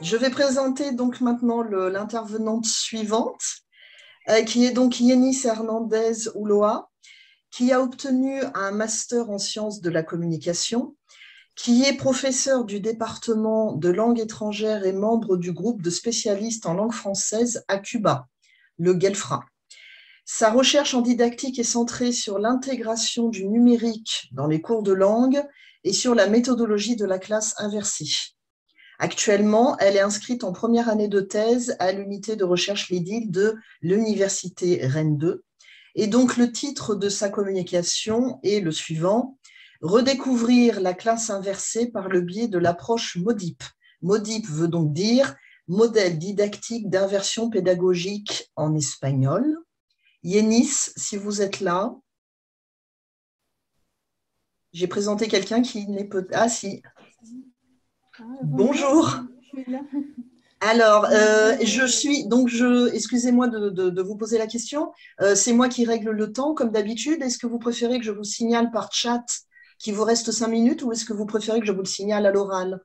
Je vais présenter donc maintenant l'intervenante suivante, euh, qui est donc Yenis Hernandez Ouloa, qui a obtenu un master en sciences de la communication, qui est professeur du département de langue étrangère et membre du groupe de spécialistes en langue française à Cuba, le GELFRA. Sa recherche en didactique est centrée sur l'intégration du numérique dans les cours de langue et sur la méthodologie de la classe inversée. Actuellement, elle est inscrite en première année de thèse à l'unité de recherche LIDIL de l'Université Rennes 2. Et donc, le titre de sa communication est le suivant Redécouvrir la classe inversée par le biais de l'approche MODIP. MODIP veut donc dire modèle didactique d'inversion pédagogique en espagnol. Yenis, si vous êtes là. J'ai présenté quelqu'un qui n'est peut Ah si, ah, bonjour. Alors, euh, je suis donc je. Excusez-moi de, vous poser la question. Euh, c'est moi qui règle le temps comme d'habitude. Est-ce que vous préférez que je vous signale par chat qu'il vous reste cinq minutes ou est-ce que vous préférez que je vous le signale à l'oral?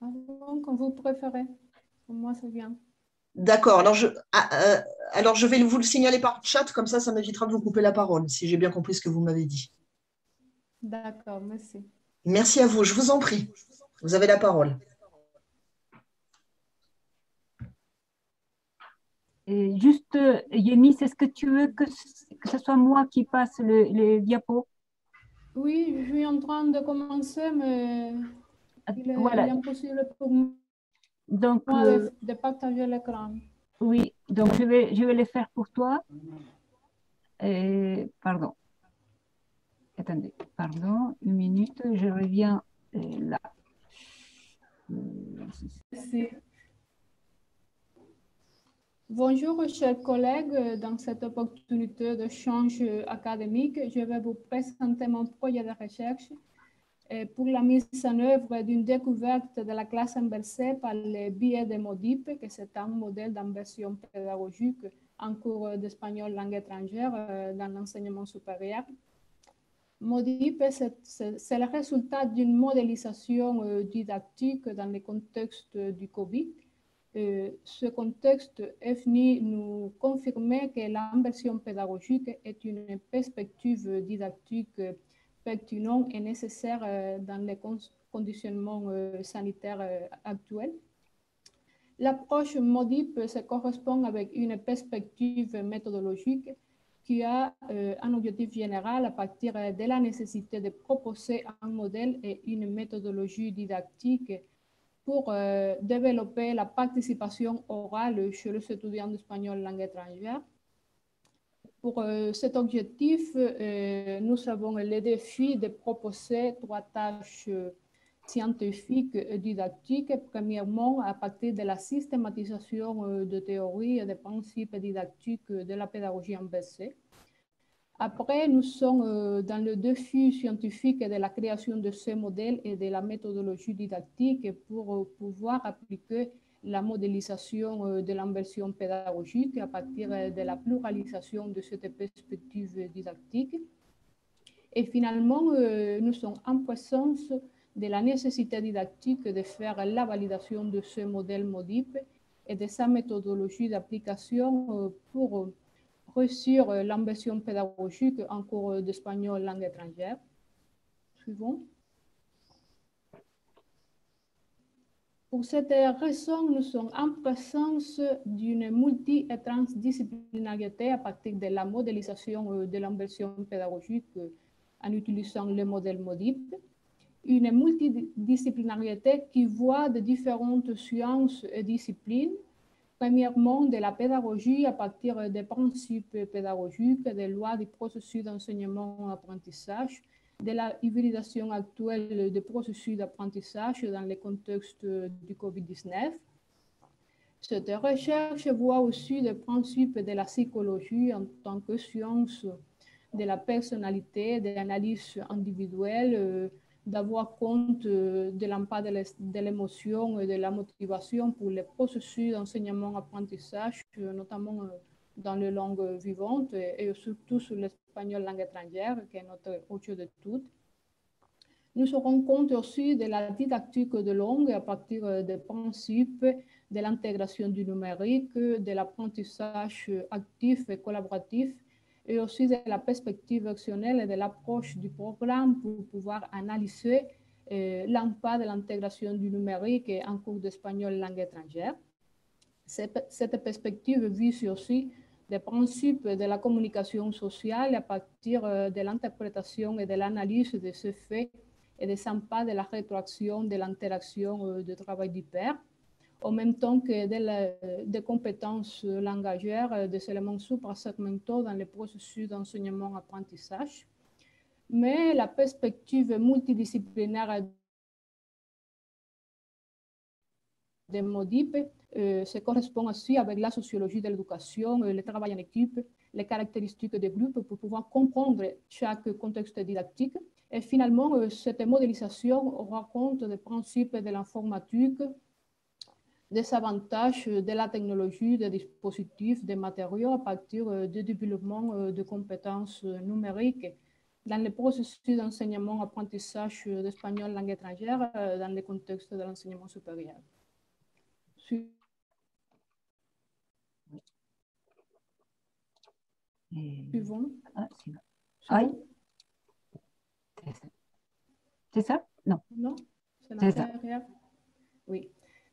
Quand vous préférez. Pour moi, c'est bien. D'accord. Alors je, ah, euh, alors je vais vous le signaler par chat, comme ça, ça m'évitera de vous couper la parole, si j'ai bien compris ce que vous m'avez dit. D'accord, merci. Merci à vous, je vous en prie. Vous avez la parole. juste, Yémis, est-ce que tu veux que, ce soit moi qui passe les diapos Oui, je suis en train de commencer, mais il est, voilà. impossible pour moi donc, euh, de, partager l'écran. Oui, donc je vais, je vais les faire pour toi. pardon. Attendez, pardon, une minute, je reviens euh, Bonjour, chers collègues. Dans cette opportunité d'échange académique, je vais vous présenter mon projet de recherche euh, pour la mise en œuvre d'une découverte de la classe inversée par le biais de MODIP, que c'est un modèle d'inversion pédagogique en cours d'espagnol langue étrangère euh, dans l'enseignement supérieur. MODIP, c'est le résultat d'une modélisation euh, didactique dans le contexte du COVID. Euh, ce contexte est nous confirmer que l'inversion pédagogique est une perspective didactique pertinente et nécessaire euh, dans les conditionnements sanitaires actuels. L'approche MODIP se correspond avec une perspective méthodologique qui a euh, un objectif général à partir de la nécessité de proposer un modèle et une méthodologie didactique pour euh, développer la participation orale chez les étudiants d'espagnol langue étrangère. Pour euh, cet objectif, nous avons le défi de proposer trois tâches scientifiques et didactiques. Premièrement, à partir de la systématisation de théories et de principes didactiques de la pédagogie inversée. Après, nous sommes euh, dans le défi scientifique de la création de ces modèles et de la méthodologie didactique pour euh, pouvoir appliquer la modélisation euh, de l'inversion pédagogique à partir de la pluralisation de cette perspective didactique. Et finalement, nous sommes en présence de la nécessité didactique de faire la validation de ce modèle MODIP et de sa méthodologie d'application pour réussir l'inversion pédagogique en cours d'espagnol langue étrangère. Suivant. Pour cette raison, nous sommes en présence d'une multi- et transdisciplinarité à partir de la modélisation de l'inversion pédagogique en utilisant le modèle MODIP. Une multidisciplinarité qui voit de différentes sciences et disciplines Premièrement, de la pédagogie à partir des principes pédagogiques, des lois du processus d'enseignement-apprentissage, de la hybridation actuelle des processus d'apprentissage dans le contexte du COVID-19. Cette recherche voit aussi des principes de la psychologie en tant que science de la personnalité, de l'analyse individuelle, d'avoir compte euh, de l'impact de l'émotion et de la motivation pour les processus d'enseignement-apprentissage, euh, notamment euh, dans les langues vivantes et, surtout sur l'espagnol langue étrangère, qui est notre objet de tout. Nous se rendons compte aussi de la didactique de langue à partir des principes de l'intégration du numérique, de l'apprentissage actif et collaboratif, et aussi de la perspective actionnelle et de l'approche du programme pour pouvoir analyser euh, l'impact de l'intégration du numérique en cours d'espagnol langue étrangère. Cette perspective vise aussi des principes de la communication sociale à partir euh, de l'interprétation et de l'analyse de ce faits et des impacts de la rétroaction de l'interaction euh, de travail du père en même temps que des compétences langagières, des éléments suprasegmentaux dans les processus d'enseignement-apprentissage. Mais la perspective multidisciplinaire des MODIP euh, se correspond aussi avec la sociologie de l'éducation, le travail en équipe, les caractéristiques des groupes pour pouvoir comprendre chaque contexte didactique. Et finalement, euh, cette modélisation raconte des principes de l'informatique, des avantages de la technologie, des dispositifs, des matériaux à partir euh, du développement euh, de compétences euh, numériques dans le processus d'enseignement-apprentissage d'espagnol langue étrangère dans le contexte de l'enseignement supérieur. Suivant. Ah, c'est ça? Non. Non, c'est ça. Oui.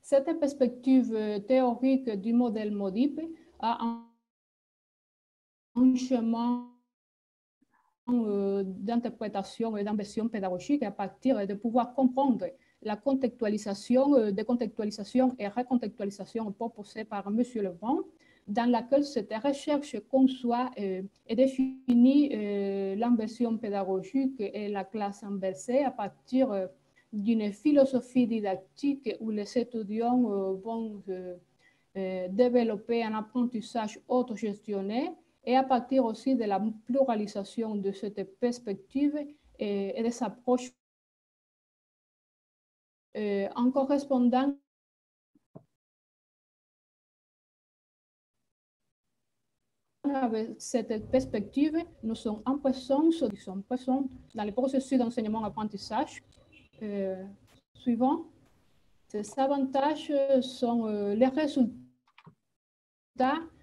Cette perspective euh, théorique du modèle MODIP a un, chemin euh, d'interprétation et d'inversion pédagogique à partir de pouvoir comprendre la contextualisation, euh, décontextualisation et recontextualisation proposée par M. Lebrun, dans laquelle cette recherche conçoit et définit l'inversion pédagogique et la classe inversée à partir d'une philosophie didactique où les étudiants euh, vont euh, euh, développer un apprentissage autogestionné et à partir aussi de la pluralisation de cette perspective et, des approches en correspondant avec cette perspective, nous sommes en présence, présents dans le processus d'enseignement-apprentissage euh, suivant. Ces avantages sont euh, les résultats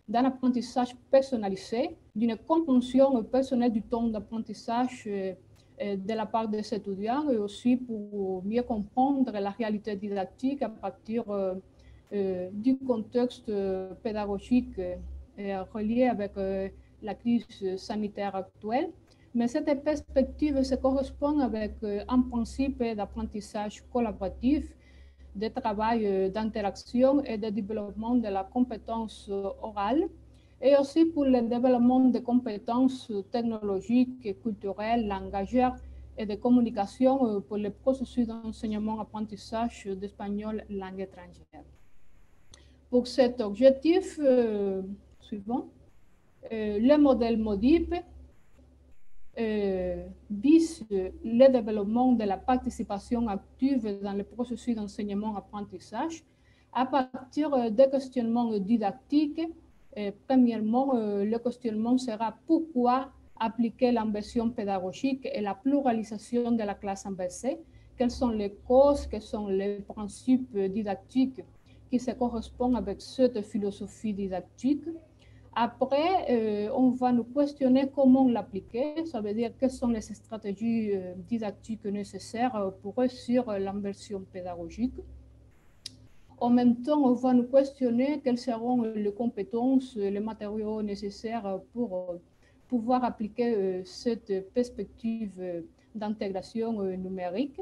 d'un apprentissage personnalisé, d'une compréhension personnelle du temps d'apprentissage euh, de la part des étudiants et aussi pour mieux comprendre la réalité didactique à partir du contexte pédagogique relié avec la crise sanitaire actuelle. Mais cette perspective se correspond avec euh, un principe d'apprentissage collaboratif, de travail euh, d'interaction et de développement de la compétence euh, orale, et aussi pour le développement des compétences technologiques, culturelles, langagières et de communication pour le processus d'enseignement-apprentissage d'espagnol langue étrangère. Pour cet objectif suivant, le modèle MODIP vise le développement de la participation active dans le processus d'enseignement-apprentissage à partir euh, des questionnements didactiques. Euh, premièrement, le questionnement sera pourquoi appliquer l'inversion pédagogique et la pluralisation de la classe inversée Quelles sont les causes, quels sont les principes didactiques qui se correspondent avec cette philosophie didactique? Après, euh, on va nous questionner comment l'appliquer. Ça veut dire quelles sont les stratégies euh, didactiques nécessaires euh, pour réussir l'inversion pédagogique. En même temps, on va nous questionner quelles seront les compétences, les matériaux nécessaires pour pouvoir appliquer cette perspective d'intégration numérique.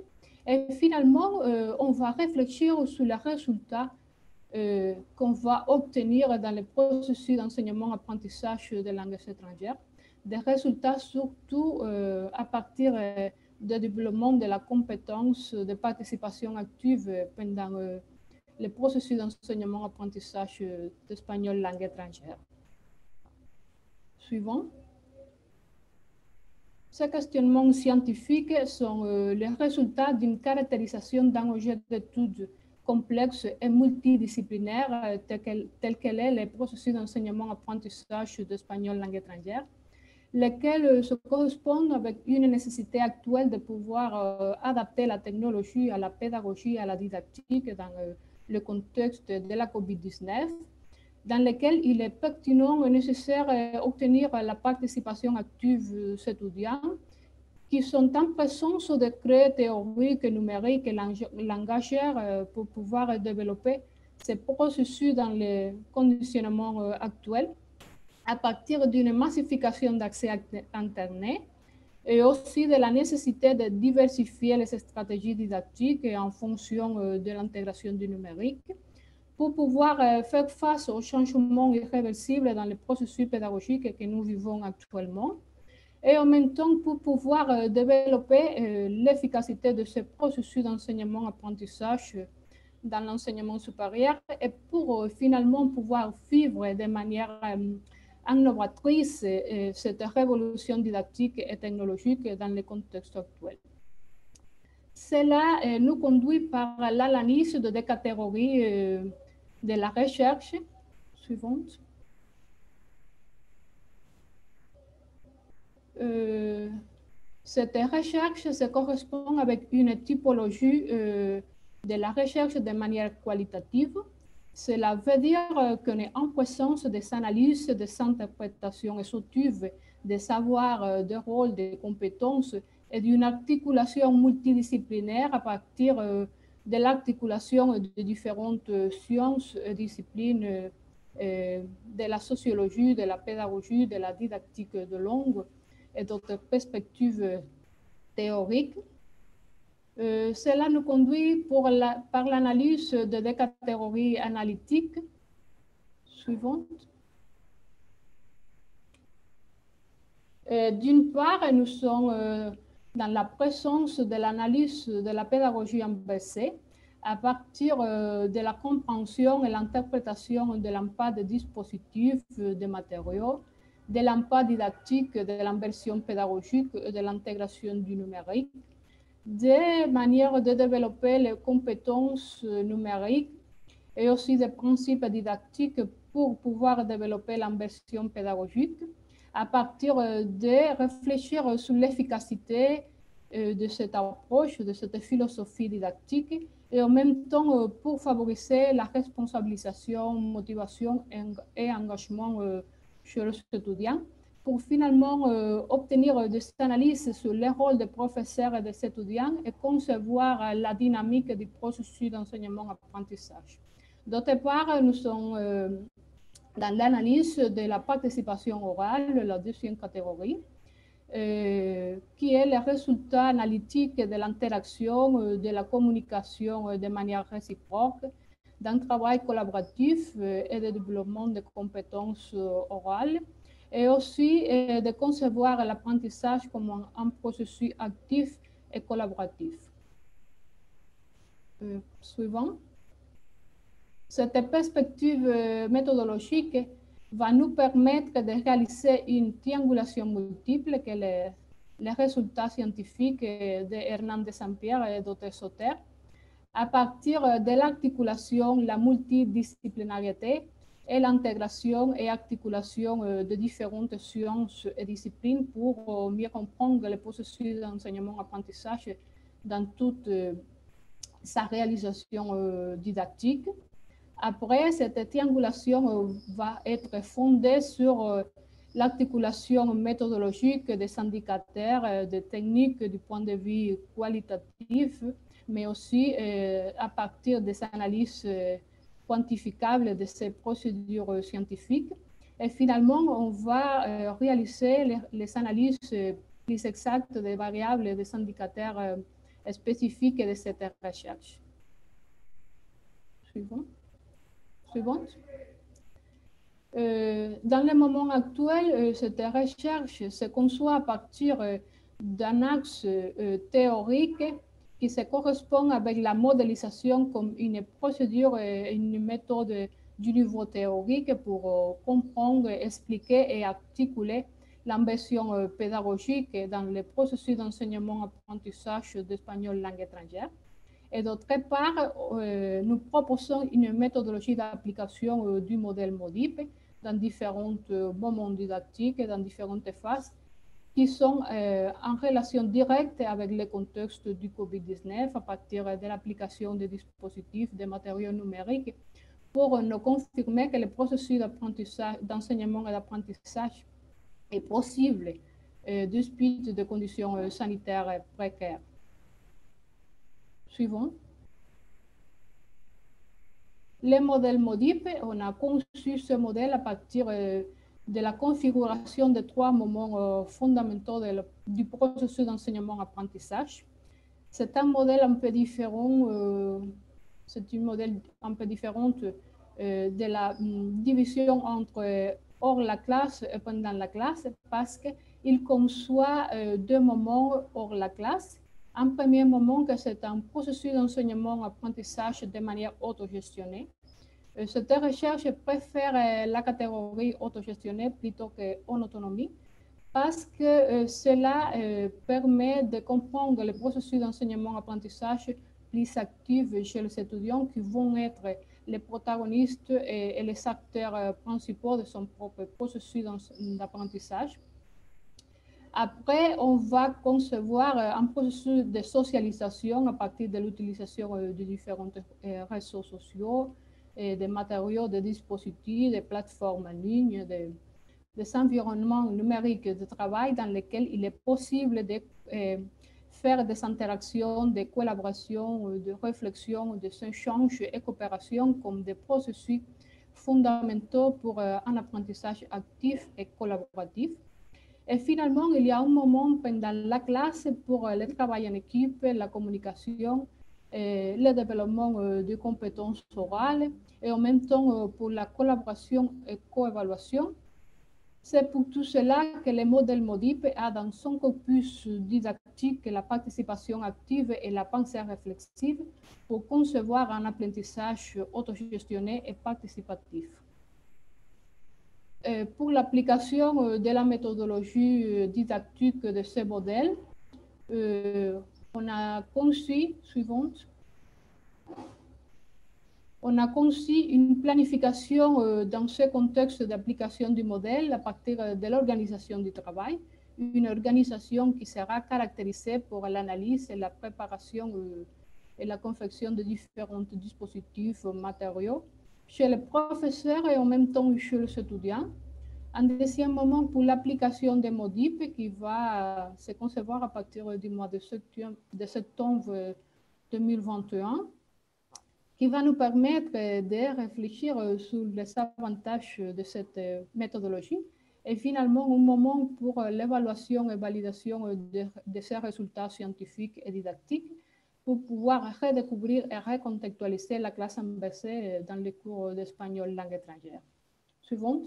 Et finalement, on va réfléchir sur les résultats euh, qu'on va obtenir dans le processus d'enseignement-apprentissage de langues étrangères, des résultats surtout euh, à partir euh, du développement de la compétence de participation active pendant le processus d'enseignement-apprentissage d'espagnol langue étrangère. Suivant. Ces questionnements scientifiques sont les résultats d'une caractérisation d'un objet d'étude complexe et multidisciplinaire tel qu'elle est le processus d'enseignement-apprentissage d'espagnol langue étrangère. lesquels se correspondent avec une nécessité actuelle de pouvoir adapter la technologie à la pédagogie, à la didactique dans le contexte de la COVID-19 dans lesquels il est pertinent et nécessaire d'obtenir la participation active des étudiants qui sont en présence de créer théoriques numériques et langagières pour pouvoir développer ces processus dans le conditionnement actuel à partir d'une massification d'accès à Internet et aussi de la nécessité de diversifier les stratégies didactiques en fonction de l'intégration du numérique pour pouvoir faire face aux changements irréversibles dans les processus pédagogiques que nous vivons actuellement et en même temps pour pouvoir développer l'efficacité de ce processus d'enseignement-apprentissage dans l'enseignement supérieur et pour finalement pouvoir vivre de manière innovatrice cette révolution didactique et technologique dans le contexte actuel. Cela nous conduit par l'analyse de des catégories de la recherche suivante. Cette recherche se correspond avec une typologie de la recherche de manière qualitative. Cela veut dire qu'on est en présence des analyses, des interprétations exhaustives, des savoirs, des rôles, des compétences et d'une articulation multidisciplinaire à partir de l'articulation de différentes sciences et disciplines de la sociologie, de la pédagogie, de la didactique de langue et d'autres perspectives théoriques. cela nous conduit par l'analyse de des catégories analytiques suivantes. D'une part, nous sommes dans la présence de l'analyse de la pédagogie BC à partir de la compréhension et l'interprétation de l'impact des dispositifs, des matériaux, de l'impact didactique, de l'inversion pédagogique de l'intégration du numérique, des manières de développer les compétences numériques et aussi des principes didactiques pour pouvoir développer l'inversion pédagogique à partir de réfléchir sur l'efficacité de cette approche, de cette philosophie didactique, et en même temps pour favoriser la responsabilisation, motivation et engagement chez les étudiants, pour finalement obtenir des analyses sur le rôle des professeurs et des étudiants et concevoir la dynamique du processus d'enseignement-apprentissage. D'autre part, nous sommes dans l'analyse de la participation orale, la deuxième catégorie, euh, qui est le résultat analytique de l'interaction, de la communication de manière réciproque, d'un travail collaboratif et de développement de compétences orales, et aussi euh, de concevoir l'apprentissage comme un, processus actif et collaboratif. Euh, suivant. Cette perspective méthodologique va nous permettre de réaliser une triangulation multiple que les, les résultats scientifiques de Hernandez Saint-Pierre et d'autres auteurs à partir de l'articulation, la multidisciplinarité et l'intégration et articulation de différentes sciences et disciplines pour mieux comprendre le processus d'enseignement-apprentissage dans toute sa réalisation didactique. Après, cette triangulation va être fondée sur l'articulation méthodologique des indicateurs, des techniques du point de vue qualitatif, mais aussi à partir des analyses quantificables de ces procédures scientifiques. Et finalement, on va réaliser les, analyses plus exactes des variables et des indicateurs spécifiques de cette recherche. Suivant suivante. Euh, dans le moment actuel, euh, cette recherche se conçoit à partir euh, d'un axe théorique qui se correspond avec la modélisation comme une procédure et une méthode du niveau théorique pour comprendre, expliquer et articuler l'ambition pédagogique dans le processus d'enseignement-apprentissage d'espagnol langue étrangère. Et d'autre part, euh, nous proposons une méthodologie d'application euh, du modèle MODIP dans différents euh, moments didactiques dans différentes phases qui sont en relation directe avec le contexte du COVID-19 à partir de l'application des dispositifs de matériaux numériques pour nous confirmer que le processus d'enseignement et d'apprentissage est possible euh, despite de conditions sanitaires précaires. Suivant. Le modèle MODIP, on a conçu ce modèle à partir de la configuration de trois moments euh, fondamentaux du processus d'enseignement-apprentissage. C'est un modèle un peu différent, euh, c'est un modèle un peu différent euh, de la mm, division entre hors la classe et pendant la classe parce qu'il conçoit deux moments hors la classe. Un premier moment que c'est un processus d'enseignement-apprentissage de manière autogestionnée cette recherche préfère la catégorie autogestionnée plutôt qu'en autonomie parce que cela permet de comprendre le processus d'enseignement-apprentissage plus actif chez les étudiants qui vont être les protagonistes et, les acteurs principaux de son propre processus d'apprentissage. Après, on va concevoir un processus de socialisation à partir de l'utilisation de différents réseaux sociaux, des matériaux, des dispositifs, des plateformes en ligne, des, environnements numériques de travail dans lesquels il est possible de euh, faire des interactions, des collaborations, euh, de réflexions, des échanges et coopérations comme des processus fondamentaux pour euh, un apprentissage actif et collaboratif. Et finalement, il y a un moment pendant la classe pour le travail en équipe, la communication, le développement euh, de compétences orales et en même temps euh, pour la collaboration et coévaluation. C'est pour tout cela que le modèle MODIP a dans son corpus didactique la participation active et la pensée réflexive pour concevoir un apprentissage autogestionné et participatif. Euh, pour l'application de la méthodologie didactique de ce modèle, on a conçu, suivante, on a conçu une planification euh, dans ce contexte d'application du modèle à partir euh, de l'organisation du travail, une organisation qui sera caractérisée pour l'analyse et la préparation euh, et la confection de différents dispositifs matériaux. Chez les professeurs et en même temps chez les étudiants. Un deuxième moment pour l'application des MODIP qui va se concevoir à partir du mois de septembre 2021, qui va nous permettre de réfléchir sur les avantages de cette méthodologie et finalement un moment pour l'évaluation et validation de, ces résultats scientifiques et didactiques pour pouvoir redécouvrir et recontextualiser la classe inversée dans les cours d'espagnol langue étrangère. Suivante.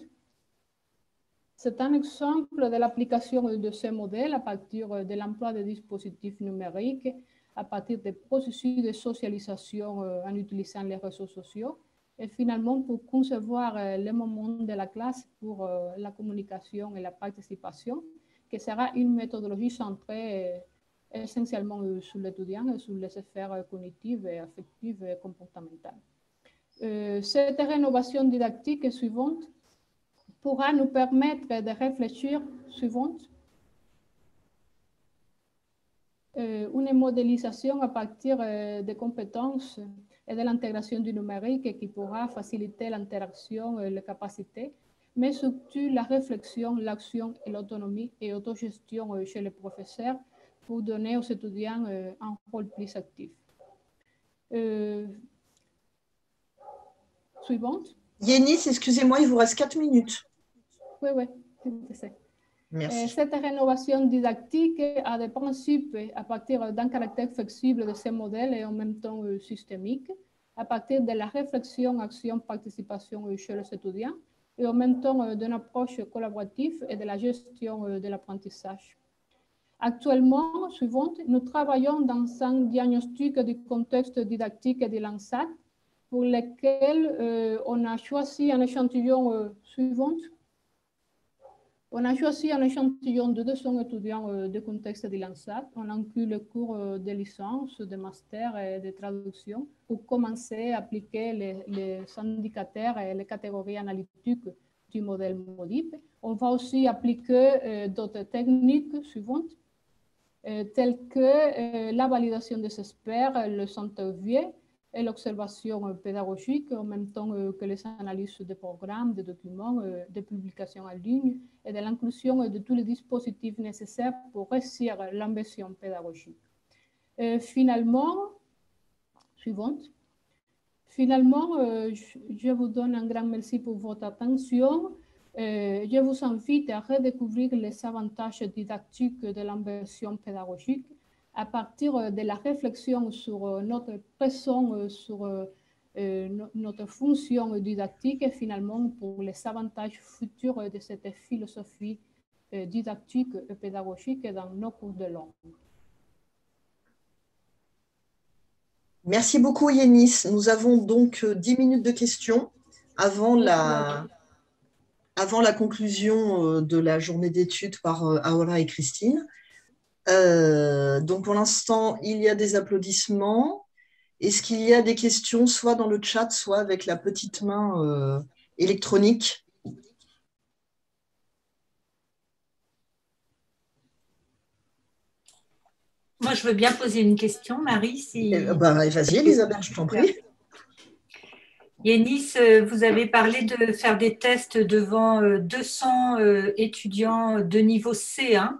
C'est un exemple de l'application de ce modèle à partir de l'emploi de dispositifs numériques, à partir des processus de socialisation euh, en utilisant les réseaux sociaux et finalement pour concevoir euh, les moments de la classe pour euh, la communication et la participation, qui sera une méthodologie centrée essentiellement sur l'étudiant et sur les sphères cognitives, affectives et comportementales. cette rénovation didactique suivante pourra nous permettre de réfléchir suivante. Euh, une modélisation à partir euh, des compétences et de l'intégration du numérique qui pourra faciliter l'interaction et les capacités, mais surtout la réflexion, l'action et l'autonomie et autogestion euh, chez les professeurs pour donner aux étudiants un rôle plus actif. suivante. Yénis, excusez-moi, il vous reste quatre minutes. Oui, oui, Merci. cette rénovation didactique a des principes à partir d'un caractère flexible de ces modèles et en même temps euh, systémique, à partir de la réflexion, action, participation chez les étudiants et en même temps euh, d'une approche collaborative et de la gestion euh, de l'apprentissage. Actuellement, suivante, nous travaillons dans un diagnostic du contexte didactique et de l'ANSAT pour lequel on a choisi un échantillon suivant on a choisi un échantillon de 200 étudiants euh, de contexte de l'ANSAT. On inclut le cours euh, de licence, de master et de traduction pour commencer à appliquer les, indicateurs et les catégories analytiques du modèle MODIP. On va aussi appliquer d'autres techniques suivantes, telles que la validation des experts, le interview et l'observation pédagogique en même temps que les analyses de programmes, de documents, de publications en ligne et de l'inclusion de tous les dispositifs nécessaires pour réussir l'ambition pédagogique. finalement, suivante. Finalement, je vous donne un grand merci pour votre attention. Je vous invite à redécouvrir les avantages didactiques de l'inversion pédagogique à partir de la réflexion sur notre présent, sur euh, notre fonction didactique et finalement pour les avantages futurs de cette philosophie didactique et pédagogique dans nos cours de langue. Merci beaucoup, Yanis. Nous avons donc 10 euh, minutes de questions avant la, conclusion euh, de la journée d'études par euh, Aura et Christine. Donc, pour l'instant, il y a des applaudissements. Est-ce qu'il y a des questions, soit dans le chat, soit avec la petite main électronique? Moi, je veux bien poser une question, Marie. Si... Eh, bah, vas-y, Elisabeth, je t'en prie. Yanis, euh, vous avez parlé de faire des tests devant 200 euh, euh, étudiants de niveau C1.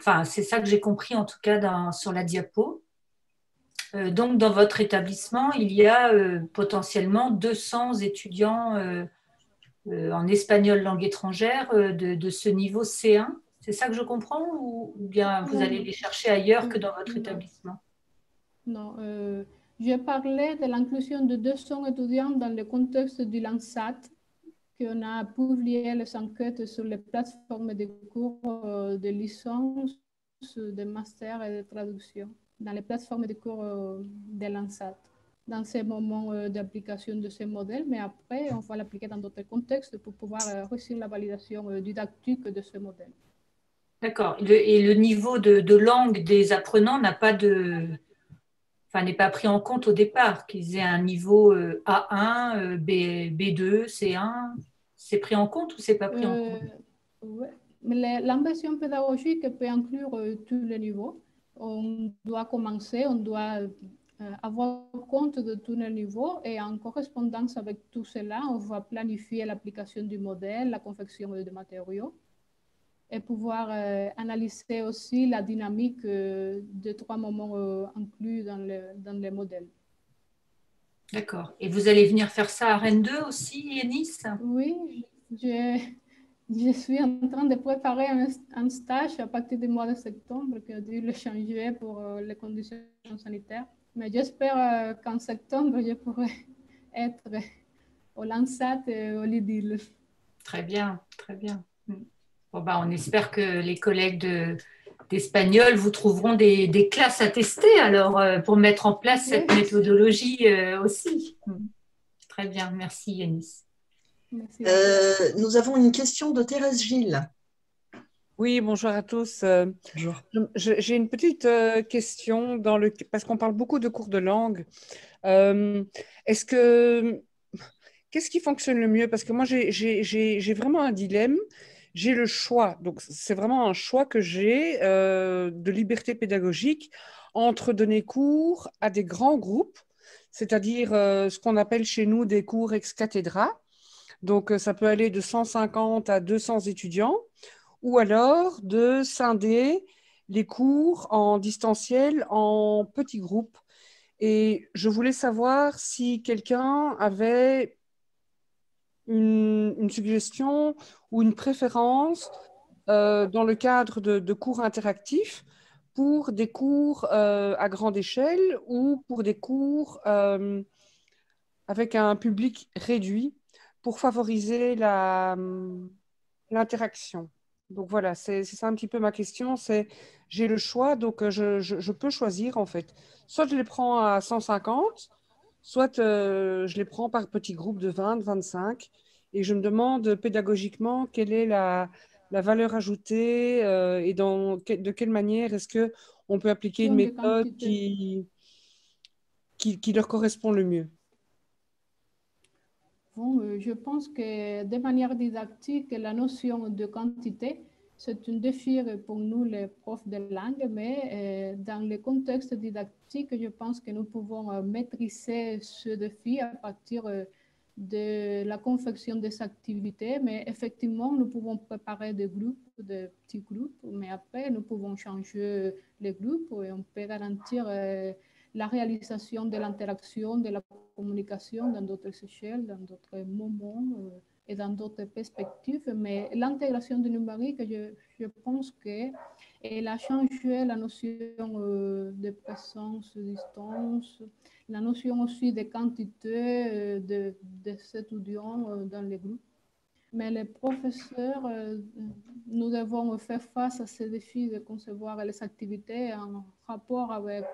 Enfin, c'est ça que j'ai compris en tout cas dans, sur la diapo. donc, dans votre établissement, il y a potentiellement 200 étudiants en espagnol langue étrangère de, de ce niveau C1. C'est ça que je comprends ou, bien vous allez les chercher ailleurs que dans votre établissement? Non, euh, je parlais de l'inclusion de 200 étudiants dans le contexte du LANSAT, qu'on a publié les enquêtes sur les plateformes de cours euh, de licence, de master et de traduction, dans les plateformes de cours euh, de LANSAT dans ces moments euh, d'application de ce modèle, mais après, on va l'appliquer dans d'autres contextes pour pouvoir réussir la validation didactique de ce modèle. D'accord. Et le niveau de, langue des apprenants n'a pas de, enfin, n'est pas pris en compte au départ, qu'ils aient un niveau A1, B, B2, C1. C'est pris en compte ou c'est pas pris en euh, compte? Mais l'ambition pédagogique peut inclure euh, tous les niveaux. On doit commencer, on doit euh, avoir compte de tous les niveaux et en correspondance avec tout cela, on va planifier l'application du modèle, la confection des matériaux et pouvoir euh, analyser aussi la dynamique euh, des trois moments euh, inclus dans le, dans les modèles. D'accord. Et vous allez venir faire ça à Rennes 2 aussi, Yanis Oui, je, je, suis en train de préparer un, stage à partir du mois de septembre qui a dû le changer pour les conditions sanitaires. Mais j'espère qu'en septembre, je pourrai être au Lansat et au Lidl. Très bien, très bien. Bah, on espère que les collègues d'espagnol vous trouveront des, classes à tester alors euh, pour mettre en place cette méthodologie euh, aussi. Très bien, merci Yanis. Euh, nous avons une question de Thérèse Gilles. Oui, bonjour à tous. Bonjour. J'ai une petite question dans le parce qu'on parle beaucoup de cours de langue. Est-ce que qu'est-ce qui fonctionne le mieux? Parce que moi, j'ai vraiment un dilemme j'ai le choix. Donc, c'est vraiment un choix que j'ai euh, de liberté pédagogique entre donner cours à des grands groupes, c'est-à-dire euh, ce qu'on appelle chez nous des cours ex cathedra. Donc, euh, ça peut aller de 150 à 200 étudiants, ou alors de scinder les cours en distanciel en petits groupes. Et je voulais savoir si quelqu'un avait une, suggestion ou une préférence euh, dans le cadre de, cours interactifs pour des cours euh, à grande échelle ou pour des cours euh, avec un public réduit pour favoriser l'interaction. Donc voilà, c'est ça un petit peu ma question. C'est j'ai le choix, donc je, je, peux choisir en fait. Soit je les prends à 150, soit je les prends par petits groupes de 20, 25, et je me demande pédagogiquement quelle est la, la valeur ajoutée euh, et dans, de quelle manière est-ce qu'on peut appliquer une méthode qui, qui, qui, leur correspond le mieux. Bon, euh, je pense que de manière didactique, la notion de quantité, c'est un défi pour nous, les profs de langue, mais dans le contexte didactique, je pense que nous pouvons maîtriser ce défi à partir de la confection des activités, mais effectivement, nous pouvons préparer des groupes, des petits groupes, mais après, nous pouvons changer les groupes et on peut garantir euh, la réalisation de l'interaction, de la communication dans d'autres échelles, dans d'autres moments euh, dans d'autres perspectives. Mais l'intégration du numérique, je, je pense qu'elle a changé la notion euh, de présence, distance, la notion aussi de quantité euh, de, de étudiants euh, dans les groupes. Mais les professeurs, euh, nous devons faire face à ces défis de concevoir les activités en rapport avec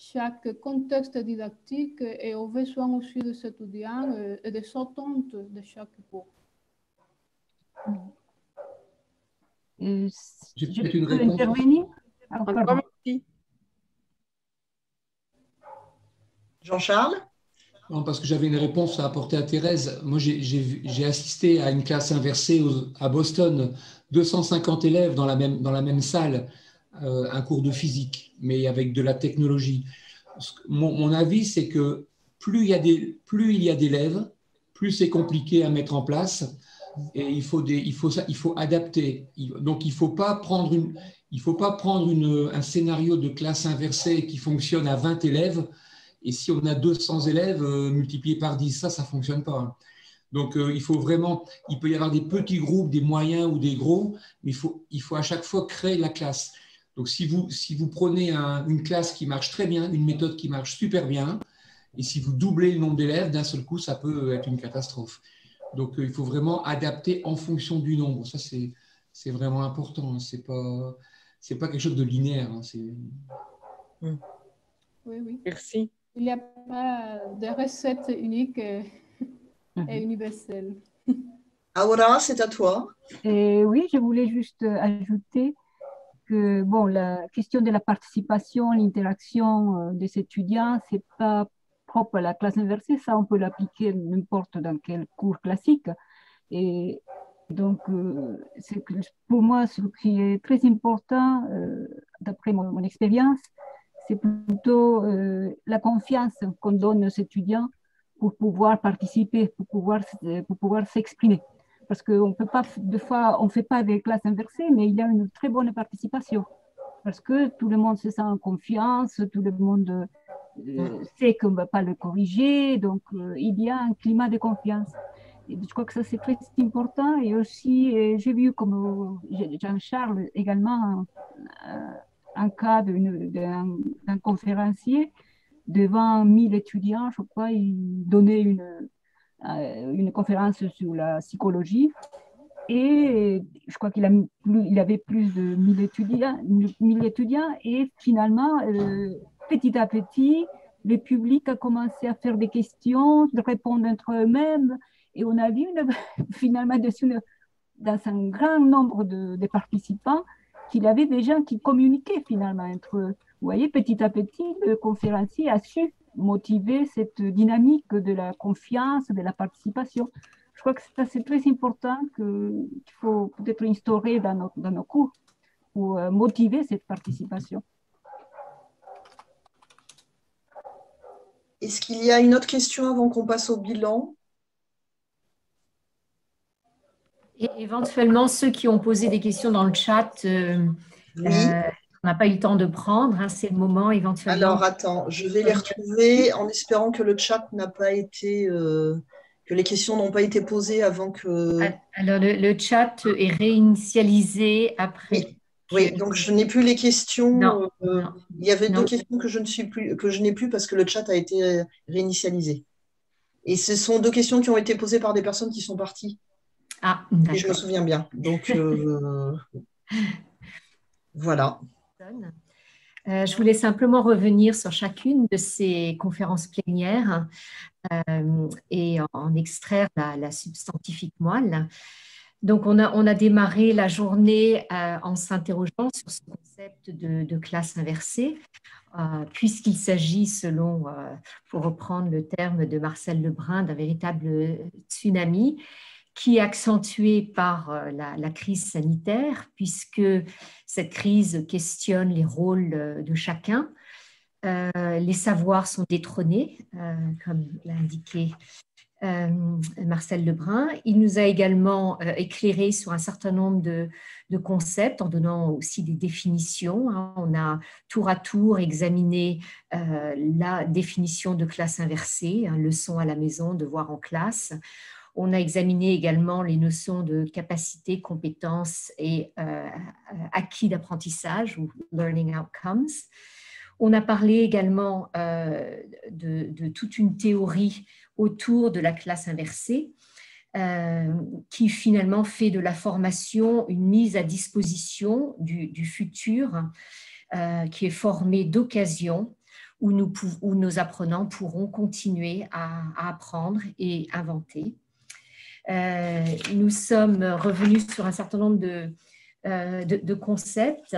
chaque contexte didactique et aux besoins aussi des étudiants et des attentes de chaque cours. Je peux intervenir? Ah, Jean-Charles? Non, parce que j'avais une réponse à apporter à Thérèse. Moi, j'ai assisté à une classe inversée à Boston, 250 élèves dans la même, dans la même salle, euh, un cours de physique, mais avec de la technologie. Mon, avis, c'est que plus il y a d'élèves, plus c'est compliqué à mettre en place, et il faut, adapter. Donc, il ne faut pas prendre, un scénario de classe inversée qui fonctionne à 20 élèves et si on a 200 élèves euh, multipliés par 10, ça, ça ne fonctionne pas. Donc, euh, il faut vraiment, il peut y avoir des petits groupes, des moyens ou des gros, mais il faut à chaque fois créer la classe. Donc, si vous, si vous prenez une classe qui marche très bien, une méthode qui marche super bien, et si vous doublez le nombre d'élèves, d'un seul coup, ça peut être une catastrophe. Donc, euh, il faut vraiment adapter en fonction du nombre. Ça, c'est vraiment important. Hein. Ce n'est pas, pas quelque chose de linéaire. Hein. Oui, oui. Merci. Il n'y a pas de recette unique et mhm. universelle. Aura, c'est à toi. Et oui, je voulais juste ajouter que bon, la question de la participation, l'interaction euh, des étudiants, c'est pas propre à la classe inversée, ça on peut l'appliquer n'importe dans quel cours classique. Et donc, euh, pour moi, ce qui est très important, euh, d'après mon expérience, c'est plutôt la confiance qu'on donne aux étudiants pour pouvoir participer, pour pouvoir, pour pouvoir s'exprimer. Parce qu'on peut pas, des fois, on ne fait pas des classes inversées, mais il y a une très bonne participation. Parce que tout le monde se sent en confiance, tout le monde euh, sait qu'on ne va pas le corriger, donc euh, il y a un climat de confiance. Et je crois que ça, c'est très important. Et aussi, j'ai vu comme Jean-Charles également un cas d'un conférencier devant 1000 étudiants, je crois, il donnait une, euh, une conférence sur la psychologie. Et je crois qu'il il avait plus de 1000 étudiants, 1000 étudiants. Et finalement, euh, petit à petit, le public a commencé à faire des questions, de répondre entre eux-mêmes. Et on a vu finalement dans un grand nombre de, de participants qu'il avait des gens qui communiquaient finalement entre eux. Vous voyez, petit à petit, le conférencier a su motiver cette dynamique de la confiance, de la participation. Je crois que c'est très important qu'il faut peut-être instaurer dans nos, dans nos cours pour euh, motiver cette participation. Est-ce qu'il y a une autre question avant qu'on passe au bilan? Et éventuellement, ceux qui ont posé des questions dans le chat, euh, euh, on n'a pas eu le temps de prendre. Hein, c'est le moment éventuellement. Alors, attends, je vais les retrouver en espérant que le chat n'a pas été. Euh, que les questions n'ont pas été posées avant que. Ah, alors, le, chat est réinitialisé après. Oui. donc je n'ai plus les questions. il y avait deux questions que je ne suis plus, que je n'ai plus parce que le chat a été réinitialisé. Et ce sont deux questions qui ont été posées par des personnes qui sont parties. Ah, Et je me souviens bien. Donc, euh, voilà. Euh, je voulais simplement revenir sur chacune de ces conférences plénières euh, et en, extraire la, substantifique moelle. Donc, on a, on a démarré la journée en s'interrogeant sur ce concept de classe inversée, puisqu'il s'agit, selon, pour reprendre le terme de Marcel Lebrun, d'un véritable tsunami qui est accentué par euh, la, crise sanitaire, puisque cette crise questionne les rôles euh, de chacun. Euh, les savoirs sont détrônés, comme l'a indiqué Marcel Lebrun. Il nous a également éclairé sur un certain nombre de, concepts en donnant aussi des définitions. Hein. On a tour à tour examiné la définition de classe inversée, hein, leçon à la maison, devoir en classe. On a examiné également les notions de capacité, compétences et euh, acquis d'apprentissage ou learning outcomes. On a parlé également euh, de, toute une théorie autour de la classe inversée euh, qui finalement fait de la formation une mise à disposition du, futur qui est formé d'occasions où, où, nos apprenants pourront continuer à apprendre et inventer. Euh, nous sommes revenus sur un certain nombre de, euh, concepts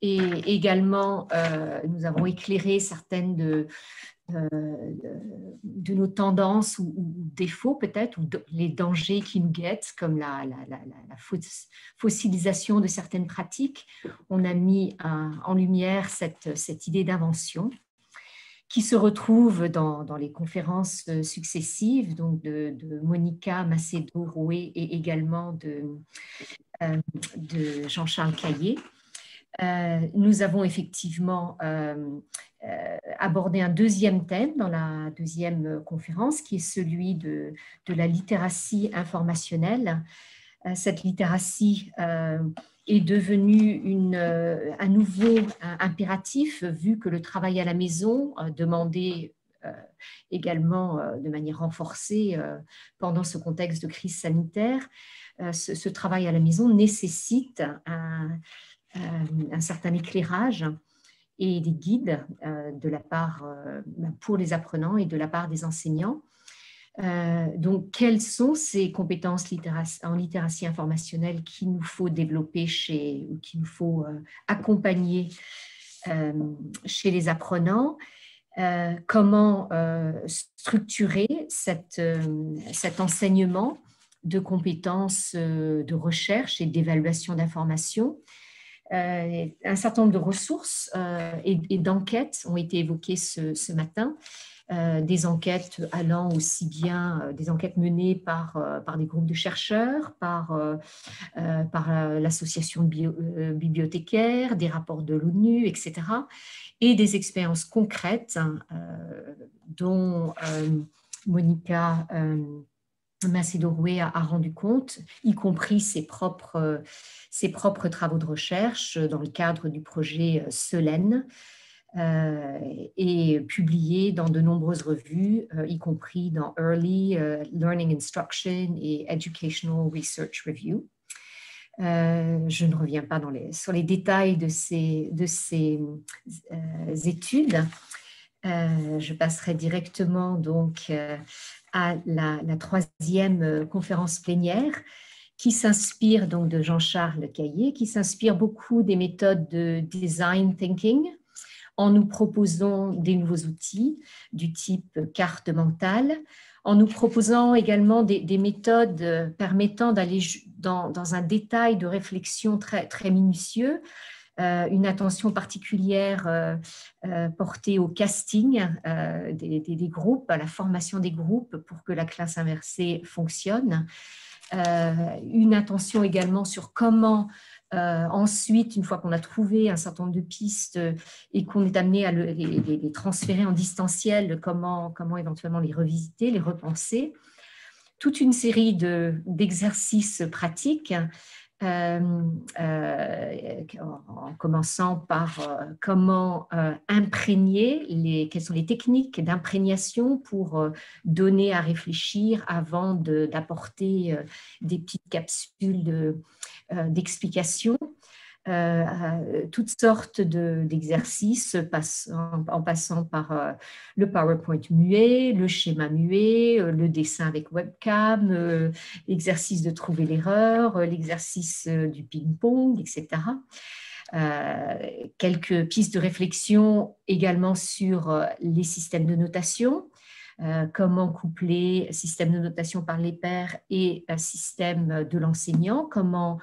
et également euh, nous avons éclairé certaines de, nos tendances ou, défauts peut-être, ou les dangers qui nous guettent, comme la, fossilisation de certaines pratiques. On a mis en lumière cette idée d'invention qui se retrouvent dans, les conférences euh, successives, donc de, Monica Macedo-Rouet et également de, euh, Jean-Charles Caillé. Euh, nous avons effectivement abordé un deuxième thème dans la deuxième conférence, qui est celui de la littératie informationnelle. cette littératie est devenu euh, un nouveau impératif vu que le travail à la maison euh, demandait euh, également de manière renforcée pendant ce contexte de crise sanitaire. Ce, travail à la maison nécessite un, un certain éclairage et des guides de la part pour les apprenants et de la part des enseignants euh, donc, quelles sont ces compétences en littératie informationnelle qu'il nous faut développer chez, ou qu'il nous faut euh, accompagner euh, chez les apprenants? Comment structurer cette, cet enseignement de compétences de recherche et d'évaluation d'informations? Un certain nombre de ressources et, d'enquêtes ont été évoquées ce, ce matin. Euh, des enquêtes allant aussi bien euh, des enquêtes menées par, euh, par des groupes de chercheurs, par, l'association de bibliothécaires, des rapports de l'ONU, etc. Et des expériences concrètes hein, dont Monica Macedo Rouet a, rendu compte, y compris ses propres, ses propres travaux de recherche dans le cadre du projet euh, et publié dans de nombreuses revues, euh, y compris dans Early euh, Learning Instruction et Educational Research Review. je ne reviens pas sur les détails de ces, de ces études. je passerai directement donc à la, la, troisième conférence plénière qui s'inspire donc de Jean-Charles Caillé, qui s'inspire beaucoup des méthodes de design thinking, en nous proposant des nouveaux outils du type carte mentale, en nous proposant également des, méthodes permettant d'aller dans, un détail de réflexion très, très minutieux, euh, une attention particulière euh, euh, portée au casting des, des, groupes, à la formation des groupes pour que la classe inversée fonctionne, une attention également sur comment euh, ensuite, une fois qu'on a trouvé un certain nombre de pistes euh, et qu'on est amené à les, transférer en distanciel, comment, comment éventuellement les revisiter, les repenser. Toute une série d'exercices pratiques euh, en commençant par comment imprégner, les, quelles sont les techniques d'imprégnation pour donner à réfléchir avant d'apporter des petites capsules de, d'explications. euh, toutes sortes d'exercices en, passant par euh, le PowerPoint muet, le schéma muet, euh, le dessin avec webcam, l'exercice de trouver l'erreur, l'exercice du ping-pong, etc. quelques pistes de réflexion également sur les systèmes de notation, comment coupler système de notation par les pairs et système de l'enseignant, comment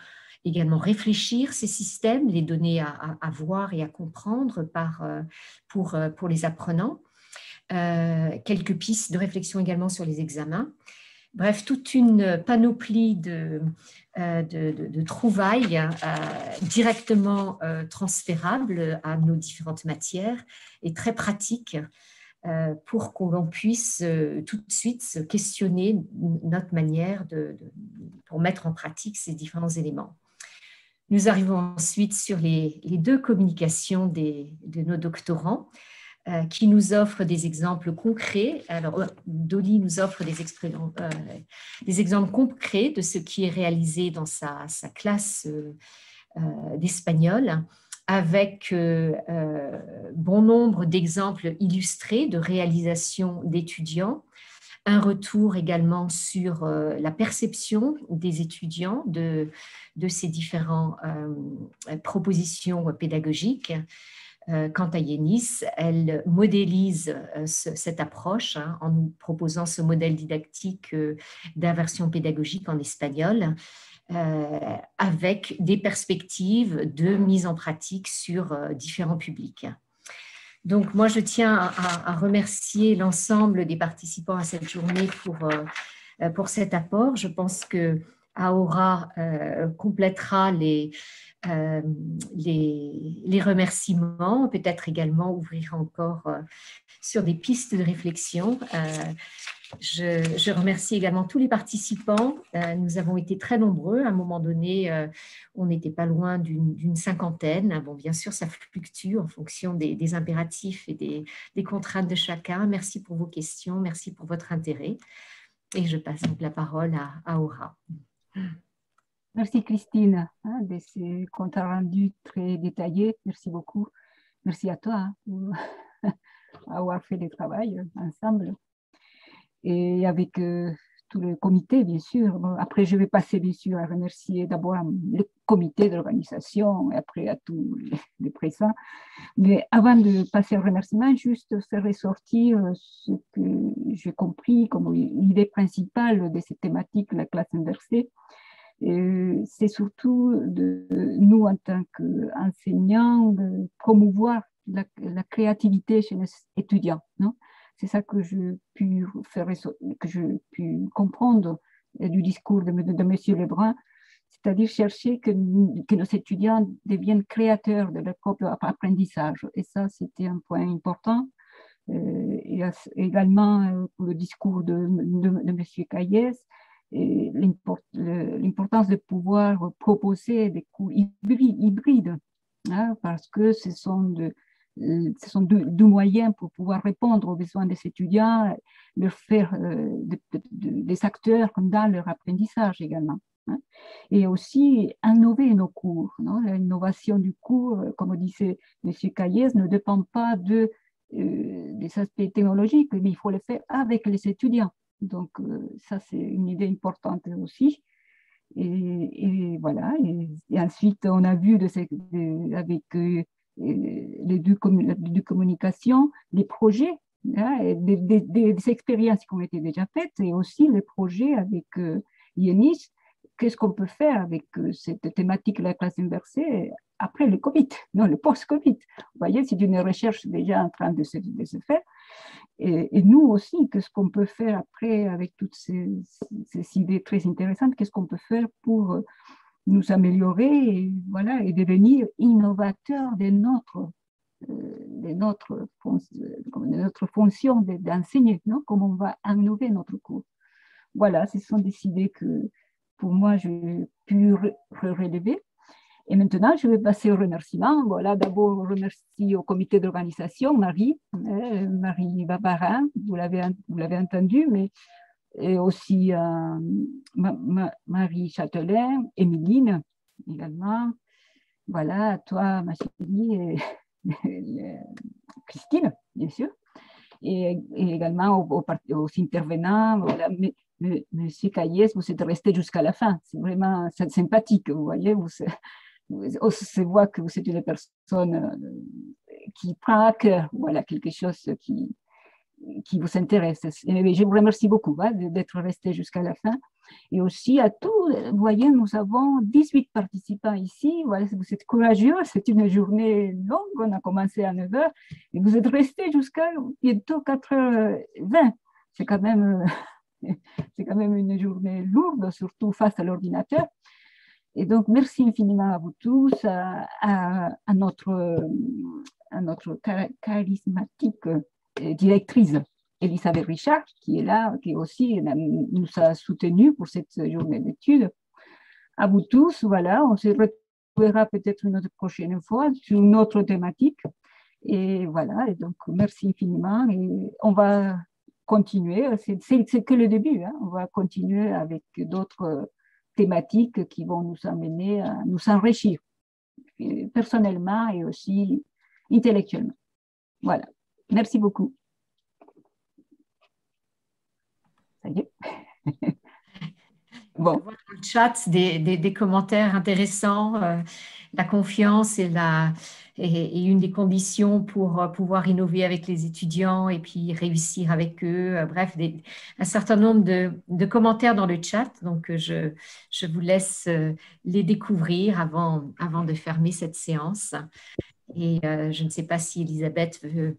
également réfléchir ces systèmes, les donner à, voir et à comprendre euh, pour, euh, les apprenants? Euh, quelques pistes de réflexion également sur les examens. Bref, toute une panoplie de, trouvailles directement transférables à nos différentes matières et très pratiques pour qu'on puisse tout de suite se questionner notre manière de, pour mettre en pratique ces différents éléments. Nous arrivons ensuite sur les, deux communications de nos doctorants euh, qui nous offrent des exemples concrets. Alors, euh, Dolly nous offre des, euh, des, exemples concrets de ce qui est réalisé dans sa, classe d'espagnol avec bon nombre d'exemples illustrés de réalisation d'étudiants un retour également sur euh, la perception des étudiants de, de ces différentes euh, propositions pédagogiques. Euh, quant à Yenis, elle modélise cette approche hein, en nous proposant ce modèle didactique d'inversion pédagogique en espagnol, avec des perspectives de mise en pratique sur différents publics. Donc, moi, je tiens à, remercier l'ensemble des participants à cette journée pour, euh, pour cet apport. Je pense que Aura euh, complétera les, euh, les, les, remerciements, peut-être également ouvrir encore sur des pistes de réflexion. Je, remercie également tous les participants. Euh, nous avons été très nombreux. À un moment donné, euh, on n'était pas loin d'une cinquantaine. Bon, bien sûr, ça fluctue en fonction des, impératifs et des, contraintes de chacun. Merci pour vos questions. Merci pour votre intérêt. Et je passe donc la parole à, Aura. Merci Christine hein, de ces comptes rendus très détaillés. Merci beaucoup. Merci à toi hein, fait le travail ensemble et avec euh, tout le comité, bien sûr. Après, je vais passer, bien sûr, à remercier d'abord le comité d'organisation et après à tous les, présents. Mais avant de passer au remerciement, juste faire ressortir ce que j'ai compris comme l'idée principale de cette thématique, la classe inversée. C'est surtout de nous, en tant qu'enseignants, de promouvoir la, la, créativité chez les étudiants. Non? C'est ça que je pu faire, que je comprendre du discours de, de, M. Lebrun, c'est-à-dire chercher que, nos étudiants deviennent créateurs de leur propre apprentissage. Et ça, c'était un point important. Euh, et également euh, pour le discours de, de, M. Caillès, l'importance de pouvoir proposer des cours hybrides, hein, parce que ce sont de, euh, ce sont deux, moyens pour pouvoir répondre aux besoins des étudiants, leur faire euh, des acteurs dans leur apprentissage également. Hein. Et aussi innover nos cours. L'innovation du cours, euh, comme disait M. Caillès, ne dépend pas de, des aspects technologiques, mais il faut le faire avec les étudiants. Donc, ça, c'est une idée importante aussi. Et, voilà. Et, ensuite, on a vu avec les deux, deux communications, les projets, hein, des, expériences qui ont été déjà faites et aussi les projets avec euh. Qu'est-ce qu'on peut faire avec euh, cette thématique de la classe inversée après le Covid, non, le post-Covid. Vous voyez, c'est une recherche déjà en train de se, faire. Et, nous aussi, qu'est-ce qu'on peut faire après avec toutes ces, ces idées très intéressantes? Qu'est-ce qu'on peut faire pour euh, nous améliorer et, voilà, et devenir innovateurs de notre, euh, de notre, de notre fonction d'enseigner, non? Comment on va innover notre cours. Voilà, ce sont des idées que pour moi, j'ai pu relever. Et maintenant, je vais passer au remerciement. Voilà, d'abord, remercie au comité d'organisation, Marie, hein, Marie Babarin, vous l'avez entendu, mais et aussi euh, Marie Châtelain, Émiline également, voilà, toi, ma chérie, Christine, bien sûr, et, également aux, intervenants. Monsieur Caillès, vous êtes resté jusqu'à la fin. C'est vraiment sympathique, vous voyez. Vous, on se voit que vous êtes une personne euh, qui prend à cœur voilà, quelque chose qui, qui vous intéresse. Et je vous remercie beaucoup hein, d'être resté jusqu'à la fin. Et aussi à tous, vous voyez, nous avons 18 participants ici. Vous êtes courageux, c'est une journée longue, on a commencé à 9h et vous êtes resté jusqu'à bientôt 4h20. C'est quand même, quand même une journée lourde, surtout face à l'ordinateur. Et donc, merci infiniment à vous tous, à, à, notre, à notre charismatique directrice Elisabeth Richard, qui est là, qui aussi nous a soutenus pour cette journée d'études. À vous tous, voilà, on se retrouvera peut-être une autre prochaine fois sur une autre thématique. Et voilà, et donc merci infiniment. Et on va continuer, c'est que le début, hein. on va continuer avec d'autres thématiques qui vont nous amener à nous enrichir personnellement et aussi intellectuellement. Voilà. Merci beaucoup. Ça y est. bon. Dans le chat des, des, commentaires intéressants. Euh, la confiance est, la, est, une des conditions pour euh, pouvoir innover avec les étudiants et puis réussir avec eux. Euh, bref, des, un certain nombre de, de, commentaires dans le chat. Donc, je, je vous laisse les découvrir avant, avant de fermer cette séance. Et je ne sais pas si Elisabeth veut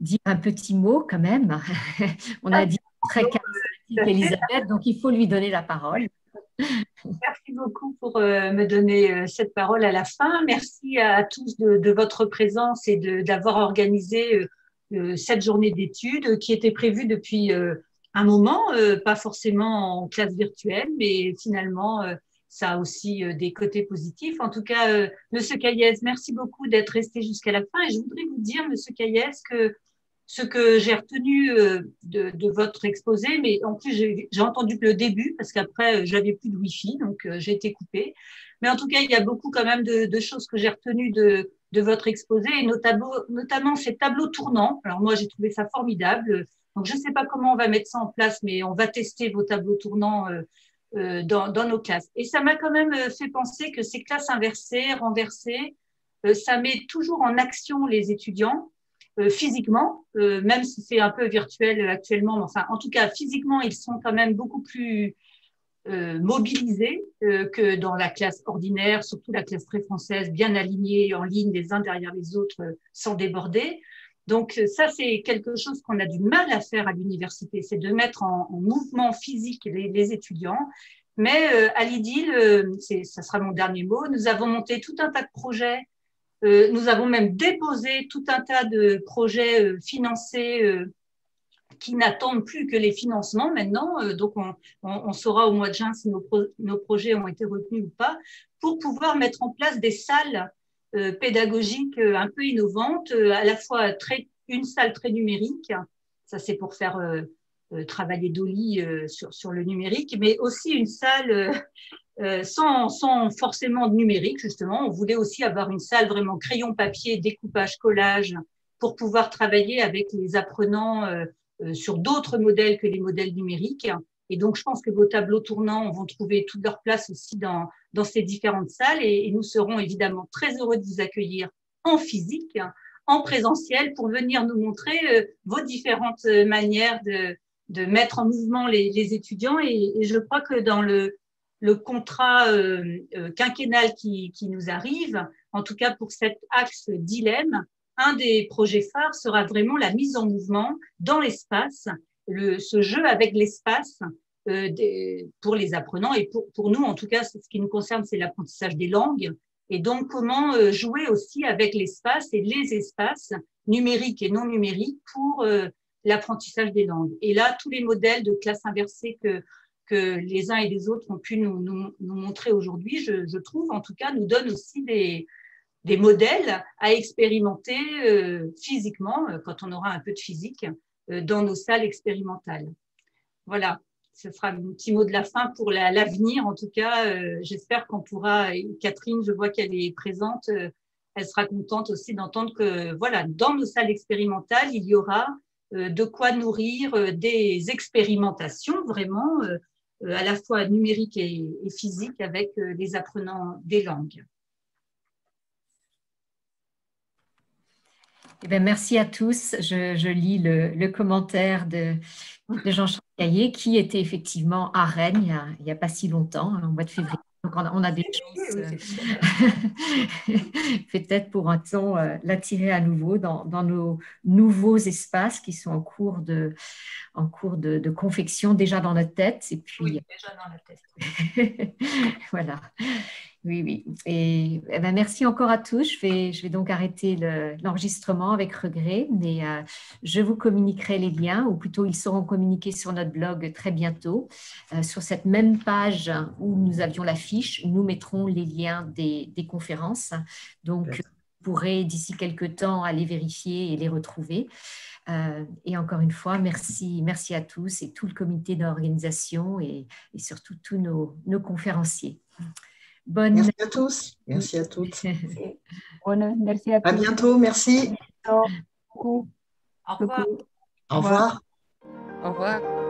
dire un petit mot quand même. On a dit très charismatique Elisabeth, donc il faut lui donner la parole. Merci beaucoup pour euh, me donner euh, cette parole à la fin. Merci à, tous de, votre présence et d'avoir organisé cette journée d'études qui était prévue depuis un moment, pas forcément en classe virtuelle, mais finalement ça a aussi euh, des côtés positifs. En tout cas, euh, Monsieur Caillès, merci beaucoup d'être resté jusqu'à la fin. Et je voudrais vous dire, Monsieur Caillès, que ce que j'ai retenu euh, de, votre exposé, mais en plus j'ai entendu que le début, parce qu'après j'avais plus de Wi-Fi, donc j'ai été coupée. Mais en tout cas, il y a beaucoup quand même de, choses que j'ai retenues de, votre exposé, notamment, ces tableaux tournants. Alors moi, j'ai trouvé ça formidable. Donc je ne sais pas comment on va mettre ça en place, mais on va tester vos tableaux tournants euh, dans, nos classes. Et ça m'a quand même euh, fait penser que ces classes inversées, renversées, euh, ça met toujours en action les étudiants physiquement, même si c'est un peu virtuel actuellement. Enfin, en tout cas, physiquement, ils sont quand même beaucoup plus mobilisés que dans la classe ordinaire, surtout la classe très française, bien alignée en ligne les uns derrière les autres, sans déborder. Donc ça, c'est quelque chose qu'on a du mal à faire à l'université, c'est de mettre en, mouvement physique les, étudiants. Mais euh, à l'IDIL, euh, ça sera mon dernier mot, nous avons monté tout un tas de projets. Euh, nous avons même déposé tout un tas de projets euh, financés euh, qui n'attendent plus que les financements maintenant. donc, on, saura au mois de juin si nos, projets ont été retenus ou pas, pour pouvoir mettre en place des salles euh, pédagogique euh, un peu innovante, euh, à la fois une salle très numérique, ça c'est pour faire travailler Dolly sur, sur le numérique, mais aussi une salle sans, sans forcément de numérique, justement. On voulait aussi avoir une salle vraiment crayon, papier, découpage, collage, pour pouvoir travailler avec les apprenants sur d'autres modèles que les modèles numériques. Et donc, je pense que vos tableaux tournants vont trouver toute leur place aussi dans, dans ces différentes salles et, nous serons évidemment très heureux de vous accueillir en physique, en présentiel, pour venir nous montrer euh, vos différentes euh, manières de, mettre en mouvement les, étudiants. Et, je crois que dans le, contrat euh, quinquennal qui, nous arrive, en tout cas pour cet axe dilemme, un des projets phares sera vraiment la mise en mouvement dans l'espace le, ce jeu avec l'espace euh, pour les apprenants et pour, nous, en tout cas, ce qui nous concerne, c'est l'apprentissage des langues. Et donc, comment euh, jouer aussi avec l'espace et les espaces numériques et non numériques pour euh, l'apprentissage des langues. Et là, tous les modèles de classe inversée que, les uns et les autres ont pu nous, montrer aujourd'hui, je, trouve, en tout cas, nous donnent aussi des, modèles à expérimenter physiquement, quand on aura un peu de physique, dans nos salles expérimentales. Voilà, ce sera mon petit mot de la fin pour l'avenir. en tout cas, j'espère qu'on pourra. Catherine, je vois qu'elle est présente. elle sera contente aussi d'entendre que, voilà, dans nos salles expérimentales, il y aura de quoi nourrir des expérimentations vraiment à la fois numériques et, physiques avec les apprenants des langues. Eh bien, merci à tous. Je, lis le, commentaire de, de Jean Caillé, qui était effectivement à Rennes il n'y a, pas si longtemps, en mois de février. Donc, on a, des chances, euh, peut-être pour un temps, euh, l'attirer à nouveau dans, nos nouveaux espaces qui sont en cours de, en cours de, confection, déjà dans notre tête. Et puis, oui, déjà dans la tête. voilà. Oui, oui. Et, eh ben, merci encore à tous. Je vais, je vais donc arrêter l'enregistrement avec regret, mais euh, je vous communiquerai les liens, ou plutôt ils seront communiqués sur notre blog très bientôt. Euh, sur cette même page où nous avions la fiche, nous mettrons les liens des, des conférences. Donc, vous pourrez d'ici quelques temps aller vérifier et les retrouver. Euh, et encore une fois, merci, merci à tous et tout le comité d'organisation et, et, surtout tous nos, nos conférenciers. Merci à tous. Merci à toutes. merci à, à bientôt. Merci. Au revoir. Au revoir. Au revoir.